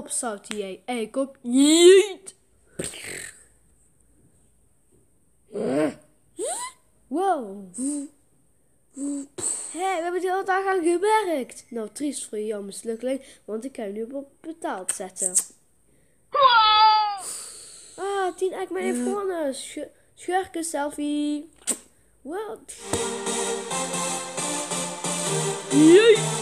Op jij. Ik op niet. Wow. Hé, we hebben het hele dag aan gewerkt. Nou, triest voor jou mislukkeling, want ik kan je nu op betaald zetten. Ah, 10 Eggman heeft gewonnen. Schurken selfie. Wow. Jeet.